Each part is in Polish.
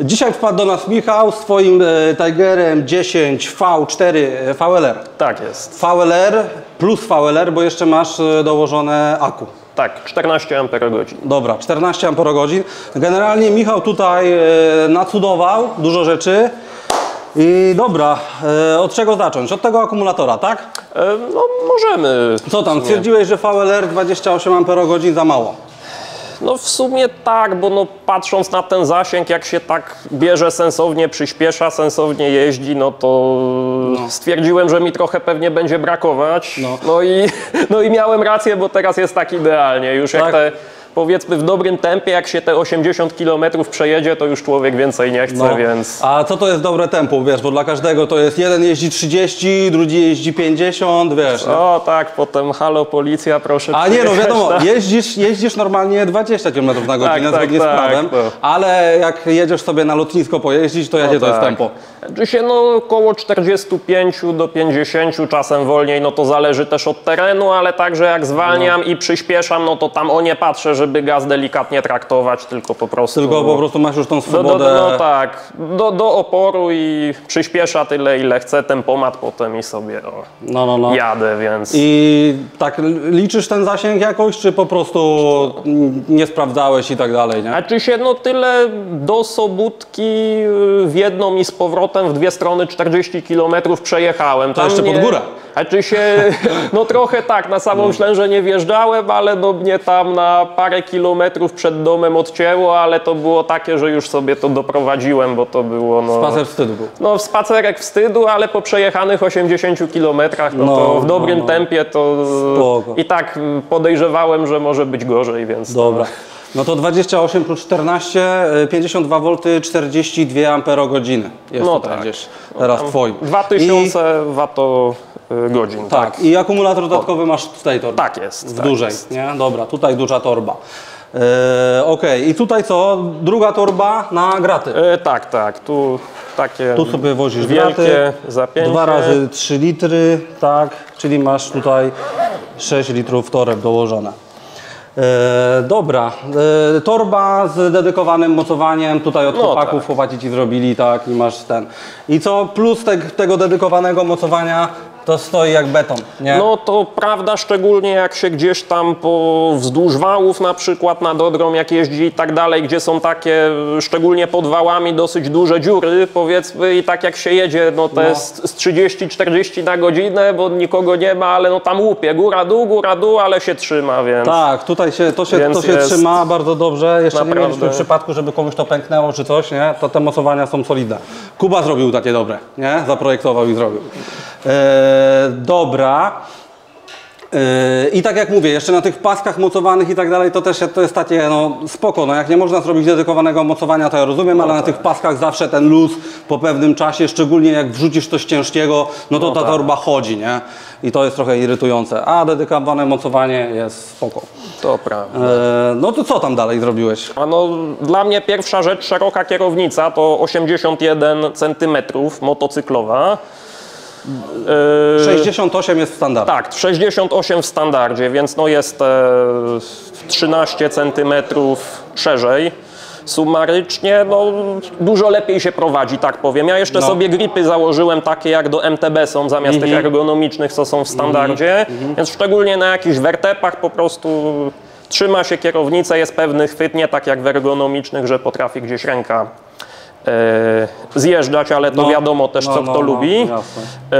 Dzisiaj wpadł do nas Michał z swoim e, Tigerem 10 V4 e, VLR. Tak jest. VLR plus VLR, bo jeszcze masz e, dołożone aku. Tak, 14 Ah. Dobra, 14 Ah. Generalnie Michał tutaj e, nacudował dużo rzeczy. I dobra, od czego zacząć? Od tego akumulatora, tak? No możemy. Co tam, stwierdziłeś, że VLR 28 Ah za mało. No w sumie tak, bo no patrząc na ten zasięg, jak się tak bierze sensownie, przyspiesza, sensownie jeździ, no to stwierdziłem, że mi trochę pewnie będzie brakować. No. No, i, no i miałem rację, bo teraz jest tak idealnie. Już Tak. jak te powiedzmy w dobrym tempie, jak się te 80 km przejedzie, to już człowiek więcej nie chce, No. więc... A co to jest dobre tempo, wiesz, bo dla każdego to jest jeden jeździ 30, drugi jeździ 50, wiesz. nie? O tak, potem halo policja, proszę A nie, no wiadomo, na- jeździsz, jeździsz normalnie 20 km na godzinę tak, zgodnie z tak, prawem, no. ale jak jedziesz sobie na lotnisko pojeździć, to jakie to jest tak. tempo? Czy się no około 45 do 50, czasem wolniej, no to zależy też od terenu, ale także jak zwalniam i przyspieszam, no to tam o nie patrzę, żeby gaz delikatnie traktować, tylko po prostu... Tylko po prostu masz już tą do, do, swobodę. no tak, do, do oporu i przyspiesza tyle, ile chce, tempomat potem i sobie o, No, no, no. jadę, więc... I tak liczysz ten zasięg jakoś, czy po prostu nie sprawdzałeś i tak dalej, nie? A czy się no tyle do Sobótki y, w jedną i z powrotem w dwie strony 40 km przejechałem. To jeszcze pod górę. A czy się, no trochę tak, na samą Ślężę nie wjeżdżałem, ale no mnie tam na parę kilometrów przed domem odcięło, ale to było takie, że już sobie to doprowadziłem, bo to było no... Spacer wstydu był. No spacerek wstydu, ale po przejechanych 80 kilometrach, no, No, to w no, dobrym no. tempie to Spoko. i tak podejrzewałem, że może być gorzej, więc... Dobra. No to 28 plus 14, y, 52 V, 42 amperogodziny. Jest No tak. gdzieś teraz twoim. 2000 wato y, godzin. I, tak, i akumulator dodatkowy masz w tej torbie. Tak jest. W tak dużej, jest. nie? Dobra, tutaj duża torba. E, Okej, i tutaj co? Druga torba na graty. E, tak, tak. Tu takie Tu sobie wozisz wielkie graty. zapięcie. Dwa razy 3 litry, tak, czyli masz tutaj 6 litrów toreb dołożone. E, dobra, e, torba z dedykowanym mocowaniem, tutaj od No chłopaków, tak. chłopaci ci zrobili, tak, i masz ten. I co, plus te, tego dedykowanego mocowania, to stoi jak beton, nie? No to prawda, szczególnie jak się gdzieś tam po wzdłuż wałów na przykład nad Odrą jak jeździ i tak dalej, gdzie są takie, szczególnie pod wałami, dosyć duże dziury powiedzmy i tak jak się jedzie, no to jest z 30-40 na godzinę, bo nikogo nie ma, ale no tam łupie, góra dół, góra dół, ale się trzyma, więc... Tak, tutaj się, to się, to się trzyma bardzo dobrze. Jeszcze nie naprawdę- mieliśmy przypadku, żeby komuś to pęknęło czy coś, nie? To te mocowania są solidne. Kuba zrobił takie dobre, nie? Zaprojektował i zrobił. E, dobra. E, I tak jak mówię, jeszcze na tych paskach mocowanych i tak dalej, to też to jest takie, no spoko, no jak nie można zrobić dedykowanego mocowania, to ja rozumiem, ale na tych paskach zawsze ten luz po pewnym czasie, szczególnie jak wrzucisz coś ciężkiego, no to ta torba chodzi, nie? I to jest trochę irytujące. A dedykowane mocowanie jest spoko. To prawda. E, no to co tam dalej zrobiłeś? A no, dla mnie pierwsza rzecz, szeroka kierownica to 81 cm motocyklowa. Yy, 68 jest w standardzie. tak, 68 w standardzie, więc no jest e, 13 cm szerzej. Sumarycznie no, dużo lepiej się prowadzi, tak powiem. Ja jeszcze No. sobie gripy założyłem takie jak do MTB są, zamiast tych ergonomicznych, co są w standardzie. Więc szczególnie na jakichś wertepach po prostu trzyma się kierownica, jest pewny chwyt, nie tak jak w ergonomicznych, że potrafi gdzieś ręka e, zjeżdżać, ale to No. wiadomo też, No, co no, kto no, lubi. jasne. E,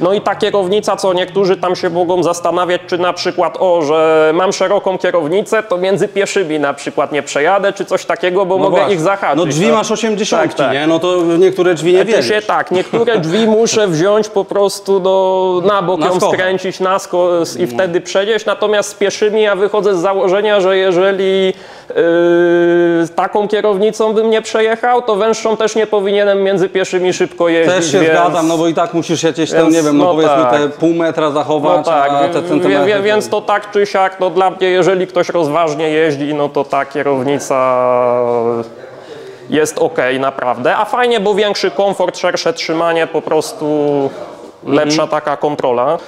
No i ta kierownica, co niektórzy tam się mogą zastanawiać, czy na przykład, o, że mam szeroką kierownicę, to między pieszymi na przykład nie przejadę, czy coś takiego, bo No mogę właśnie. ich zahaczyć. No drzwi tak? masz 80, Tak, tak. nie? No to niektóre drzwi nie Znaczy wierzysz. się tak, niektóre drzwi muszę wziąć po prostu do, na bok Na ją skok. skręcić na skos i wtedy przejść, natomiast z pieszymi ja wychodzę z założenia, że jeżeli yy, taką kierownicą bym nie przejechał, to węższą też nie powinienem między pieszymi szybko jeździć. Też się więc... zgadzam, no bo i tak musisz jakieś tam, nie wiem, no, no powiedzmy tak. te pół metra No zachować, tak, a te centymetry... wie, więc to tak czy siak, no dla mnie, jeżeli ktoś rozważnie jeździ, no to ta kierownica jest ok naprawdę. A fajnie, bo większy komfort, szersze trzymanie, po prostu lepsza taka kontrola.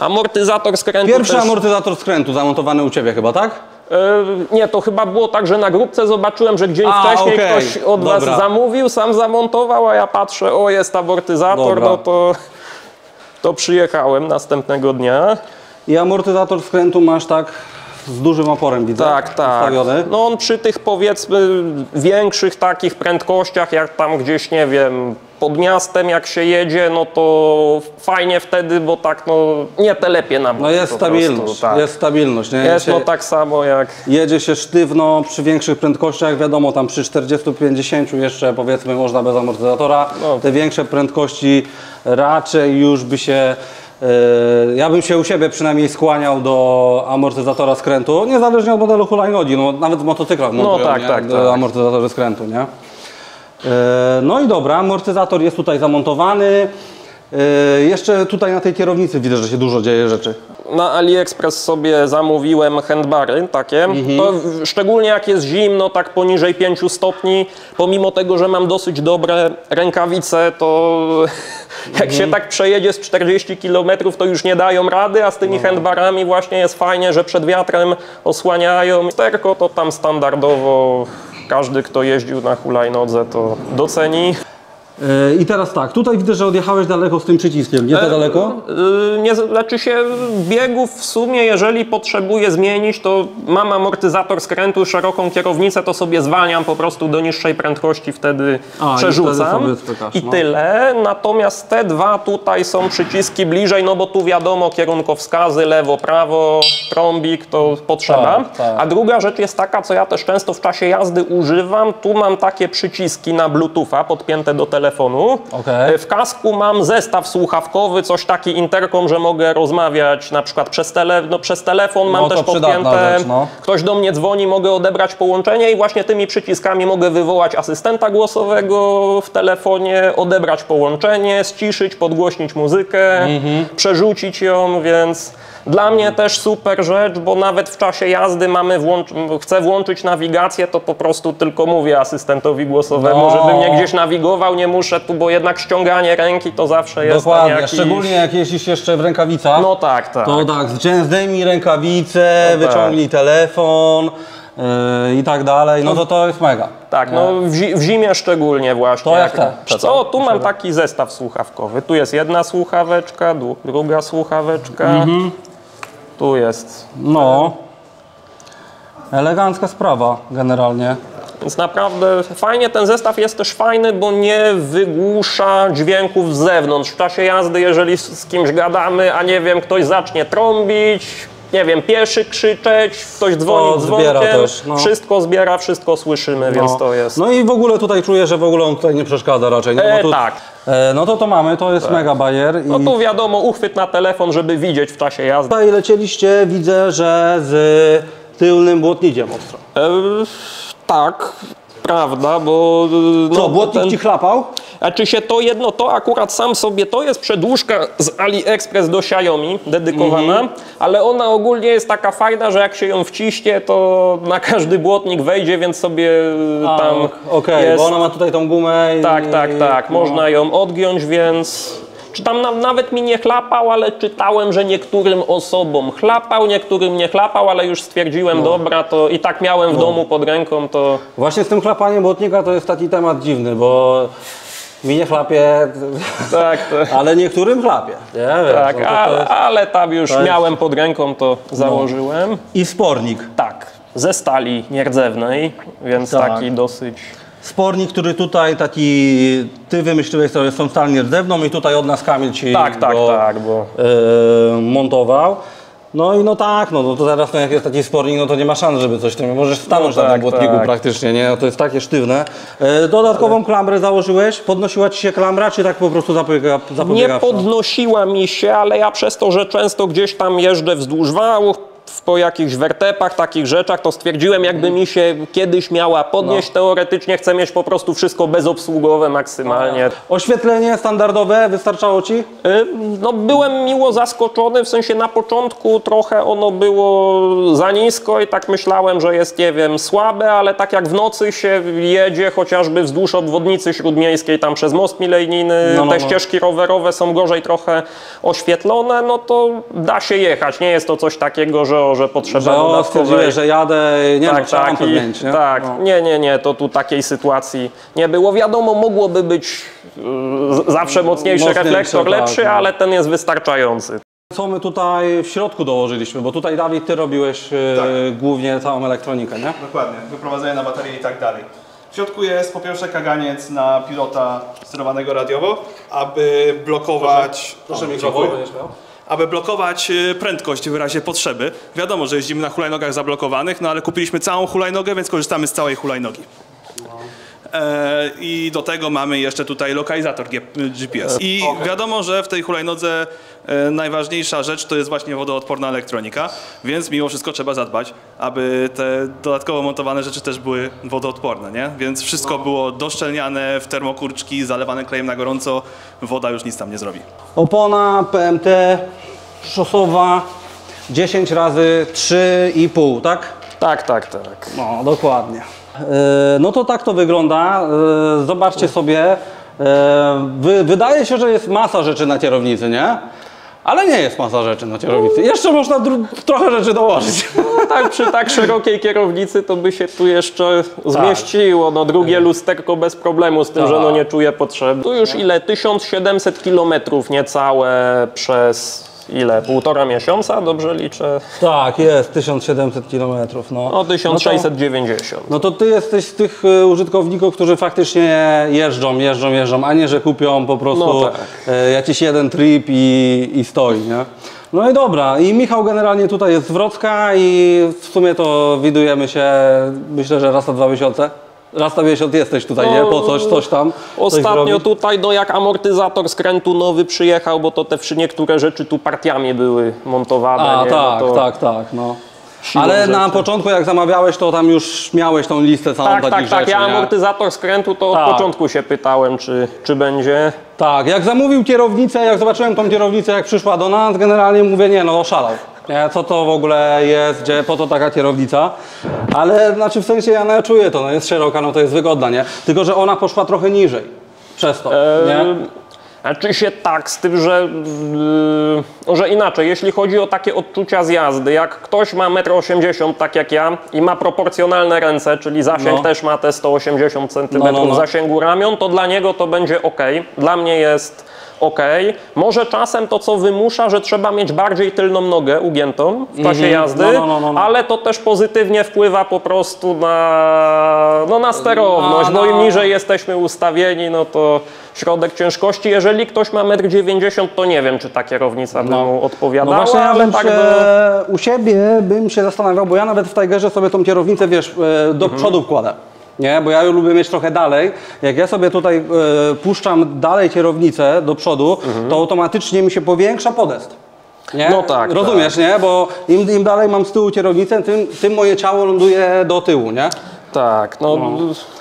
Amortyzator skrętu Pierwszy też... amortyzator skrętu zamontowany u Ciebie chyba, tak? E, Nie, to chyba było tak, że na grupce zobaczyłem, że dzień A, wcześniej okej. ktoś od was Dobra. zamówił, sam zamontował, a ja patrzę, o jest amortyzator, Dobra. no to, to przyjechałem następnego dnia. I amortyzator skrętu masz tak z dużym oporem, widzę. Tak, tak. Ustawiony. No on przy tych powiedzmy większych takich prędkościach, jak tam gdzieś, nie wiem, pod miastem jak się jedzie, no to fajnie wtedy, bo tak no nie telepie nam. No jest stabilność, prostu, tak. jest stabilność. Nie? Jest Się- no tak samo jak... Jedzie się sztywno przy większych prędkościach, wiadomo, tam przy 40-50 jeszcze powiedzmy można bez amortyzatora. No. Te większe prędkości raczej już by się, ja bym się u siebie przynajmniej skłaniał do amortyzatora skrętu, niezależnie od modelu hulajnodzi, no nawet w motocyklach montują tak, nie? tak, Do tak. amortyzatory skrętu, nie? E, No i dobra, amortyzator jest tutaj zamontowany. E, Jeszcze tutaj na tej kierownicy widzę, że się dużo dzieje rzeczy. Na AliExpress sobie zamówiłem handbary takie. Mhm. To szczególnie jak jest zimno, tak poniżej 5 stopni, pomimo tego, że mam dosyć dobre rękawice, to jak Mhm. się tak przejedzie z 40 km, to już nie dają rady, a z tymi No. handbarami właśnie jest fajnie, że przed wiatrem osłaniają. Sterko to tam standardowo każdy, kto jeździł na hulajnodze, to doceni. E, I teraz tak, tutaj widzę, że odjechałeś daleko z tym przyciskiem. Nie to daleko? Yy, Nie, znaczy się biegów w sumie, jeżeli potrzebuję zmienić, to mam amortyzator skrętu, szeroką kierownicę, to sobie zwalniam po prostu do niższej prędkości, wtedy A, i przerzucam. wtedy I no. tyle. Natomiast te dwa tutaj są przyciski bliżej, no bo tu wiadomo kierunkowskazy, lewo, prawo, trąbik, to potrzeba. Tak, tak. A druga rzecz jest taka, co ja też często w czasie jazdy używam. Tu mam takie przyciski na Bluetootha podpięte do telefonu. Okej. W kasku mam zestaw słuchawkowy, coś taki interkom, że mogę rozmawiać na przykład przez, tele, no, przez telefon, mam No, też podpięte. rzecz, no. Ktoś do mnie dzwoni, mogę odebrać połączenie i właśnie tymi przyciskami mogę wywołać asystenta głosowego w telefonie, odebrać połączenie, ściszyć, podgłośnić muzykę, Mhm. przerzucić ją, więc dla mnie też super rzecz, bo nawet w czasie jazdy mamy włącz- chcę włączyć nawigację, to po prostu tylko mówię asystentowi głosowemu, No. żeby mnie gdzieś nawigował, nie muszę tu, bo jednak ściąganie ręki to zawsze jest Dokładnie, jakiś... szczególnie jak jeździsz jeszcze w rękawicach. No tak, tak. To tak, zdejmij rękawice, No tak. wyciągnij telefon yy, i tak dalej. No to to jest mega. Tak, no w, zi- w zimie szczególnie właśnie. To jak te, te Co, co? tu mam taki zestaw słuchawkowy. Tu jest jedna słuchaweczka, druga słuchaweczka. Mhm. Tu jest. No. Elegancka sprawa generalnie. Więc naprawdę fajnie, ten zestaw jest też fajny, bo nie wygłusza dźwięków z zewnątrz. W czasie jazdy, jeżeli z, kimś gadamy, a nie wiem, ktoś zacznie trąbić, nie wiem, pieszy krzyczeć, ktoś dzwoni To zbiera dzwonkiem, też, no. wszystko zbiera, wszystko słyszymy, więc No. to jest... No i w ogóle tutaj czuję, że w ogóle on tutaj nie przeszkadza raczej. nie? E, tu, tak. E, no to to mamy, to jest mega bajer. I No tu wiadomo, uchwyt na telefon, żeby widzieć w czasie jazdy. tutaj lecieliście, widzę, że z tylnym błotnikiem ostro. E, tak, prawda, bo... e, Co, błotnik ten- ci chlapał? A czy się to jedno, to akurat sam sobie, to jest przedłużka z AliExpress do Xiaomi, dedykowana, Mhm. ale ona ogólnie jest taka fajna, że jak się ją wciśnie, to na każdy błotnik wejdzie, więc sobie A, tam Okej, jest... bo ona ma tutaj tą gumę i... Tak, tak, tak, no. można ją odgiąć, więc... Czy tam na, nawet mi nie chlapał, ale czytałem, że niektórym osobom chlapał, niektórym nie chlapał, ale już stwierdziłem, dobra, to i tak miałem No. w domu pod ręką, to... Właśnie z tym chlapaniem błotnika to jest taki temat dziwny, bo mi nie chlapie, Tak, ale niektórym chlapie. Nie, wiesz, Tak, no ale, jest... ale tam już jest- miałem pod ręką, to założyłem. I spornik. Tak, ze stali nierdzewnej, więc Tak. taki dosyć. Spornik, który tutaj taki, ty wymyśliłeś sobie stal nierdzewną i tutaj od nas Kamil ci Tak, tak, go tak, bo e, montował. No i no tak, no, no to teraz no, jak jest taki spornik, no to nie ma szans, żeby coś tym, możesz stanąć No na tak, tym błotniku tak. praktycznie, nie? No to jest takie sztywne. E, dodatkową klamrę założyłeś? Podnosiła ci się klamra, czy tak po prostu zapobiega, nie zapobiegawczo? podnosiła mi się, ale ja przez to, że często gdzieś tam jeżdżę wzdłuż wałów, po jakichś wertepach, takich rzeczach, to stwierdziłem, jakby mi się kiedyś miała No. podnieść teoretycznie, chcę mieć po prostu wszystko bezobsługowe maksymalnie. Oświetlenie standardowe wystarczało ci? Y, No, byłem miło zaskoczony, w sensie na początku trochę ono było za nisko i tak myślałem, że jest, nie wiem, słabe, ale tak jak w nocy się jedzie, chociażby wzdłuż obwodnicy śródmiejskiej, tam przez most milenijny, No, no, te no. ścieżki rowerowe są gorzej trochę oświetlone, no to da się jechać. Nie jest to coś takiego, że że, potrzeba Że o, dodatkowej... że jadę, nie no, lampę i- zmienić, nie? tak. No. Nie, nie, nie, to tu takiej sytuacji nie było. Wiadomo, mogłoby być y, zawsze mocniejszy Mocniejszy, reflektor, tak, lepszy, no. ale ten jest wystarczający. Co my tutaj w środku dołożyliśmy? Bo tutaj, Dawid, ty robiłeś e, Tak. głównie całą elektronikę, nie? Dokładnie, wyprowadzenie na baterię i tak dalej. W środku jest po pierwsze kaganiec na pilota sterowanego radiowo, aby blokować... O, dziękuję. miał. Aby blokować y, prędkość w razie potrzeby. Wiadomo, że jeździmy na hulajnogach zablokowanych, no ale kupiliśmy całą hulajnogę, więc korzystamy z całej hulajnogi. E, I do tego mamy jeszcze tutaj lokalizator GPS. I wiadomo, że w tej hulajnodze e, najważniejsza rzecz to jest właśnie wodoodporna elektronika, więc mimo wszystko trzeba zadbać, aby te dodatkowo montowane rzeczy też były wodoodporne, nie? Więc wszystko było doszczelniane w termokurczki, zalewane klejem na gorąco, woda już nic tam nie zrobi. Opona PMT szosowa 10 razy 3,5, tak? Tak, tak, tak. No, dokładnie. E, No to tak to wygląda. E, Zobaczcie sobie. E, Wy, wydaje się, że jest masa rzeczy na kierownicy, nie? Ale nie jest masa rzeczy na kierownicy. Jeszcze można trochę rzeczy dołożyć. No tak, przy tak szerokiej kierownicy to by się tu jeszcze zmieściło. No drugie lusterko bez problemu z tym, że no nie czuję potrzeby. Tu już ile? 1700 kilometrów niecałe przez ile? Półtora miesiąca, dobrze liczę? Tak, jest 1700 km. No, No 1690. No to ty jesteś z tych e, użytkowników, którzy faktycznie jeżdżą, jeżdżą, jeżdżą, a nie, że kupią po prostu No tak. e, jakiś jeden trip i, i stoi, nie? No i dobra, i Michał generalnie tutaj jest z Wrocka i w sumie to widujemy się, myślę, że raz na dwa miesiące. Raz na miesiąc jesteś tutaj, nie? Po coś, coś tam. coś Ostatnio zrobić. tutaj, no jak amortyzator skrętu nowy przyjechał, bo to te niektóre rzeczy tu partiami były montowane. A, nie? tak, no to... tak, tak, no. Ale na rzeczy. początku jak zamawiałeś, to tam już miałeś tą listę całą Tak, tak, takich tak. rzeczy, Ja nie? amortyzator skrętu to od Tak. początku się pytałem, czy, czy będzie. Tak, jak zamówił kierownicę, jak zobaczyłem tą kierownicę, jak przyszła do nas, generalnie mówię, nie no, oszalał. Nie, co to w ogóle jest, gdzie, po co taka kierownica? Ale znaczy w sensie ja, no, ja czuję to, no jest szeroka, no to jest wygodna, nie? Tylko, że ona poszła trochę niżej. Przez to, nie? Znaczy się tak, z tym, że yy, może inaczej, jeśli chodzi o takie odczucia z jazdy, jak ktoś ma 1,80 m tak jak ja i ma proporcjonalne ręce, czyli zasięg No. też ma te 180 cm No, no, no. zasięgu ramion, to dla niego to będzie ok. Dla mnie jest ok. Może czasem to, co wymusza, że trzeba mieć bardziej tylną nogę ugiętą w czasie jazdy, No, no, no, no, no. ale to też pozytywnie wpływa po prostu na, no, na sterowność, No, bo im no. niżej jesteśmy ustawieni, no to środek ciężkości. Jeżeli ktoś ma 1,90 m, to nie wiem, czy ta kierownica by mu No odpowiadała, właśnie ja ale bym tak do... u siebie bym się zastanawiał, bo ja nawet w Tigerze sobie tą kierownicę, wiesz, e, do Mhm. przodu wkładę. Nie, bo ja ją lubię mieć trochę dalej. Jak ja sobie tutaj e, puszczam dalej kierownicę do przodu, to automatycznie mi się powiększa podest. Nie? Mhm. No tak, Rozumiesz, nie? Bo im, im dalej mam z tyłu kierownicę, tym, tym moje ciało ląduje do tyłu, nie? Tak, no,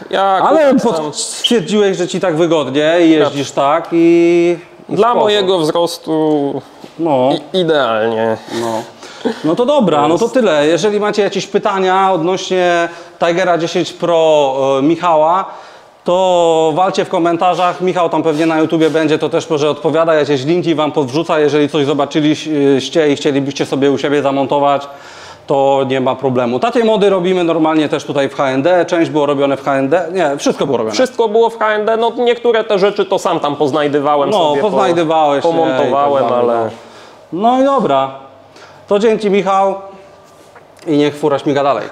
ja Ale pod, stwierdziłeś, że ci tak wygodnie i jeździsz tak i... dla spoko. mojego wzrostu No. idealnie. No. No to dobra, no to tyle. Jeżeli macie jakieś pytania odnośnie Tigera 10 Pro e, Michała, to walcie w komentarzach. Michał tam pewnie na YouTubie będzie, to też może odpowiada. Jakieś linki Wam podwrzuca. Jeżeli coś zobaczyliście i chcielibyście sobie u siebie zamontować, to nie ma problemu. Takie mody robimy normalnie też tutaj w HND. Część było robione w HND. Nie, wszystko było robione. Wszystko było w HND, no niektóre te rzeczy to sam tam poznajdywałem No, sobie, po- poznajdywałeś, pomontowałem, tak dalej, ale... No i dobra. To dzięki Michał i niech fura śmiga dalej.